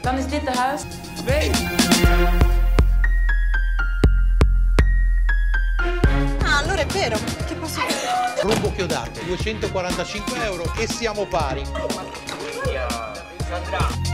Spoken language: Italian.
Dan is dit de huis. Nee. Ah, allora è vero. Che posso dire? Rubo chiodato, 245 euro e siamo pari. Oh, mamma mia, Sandra.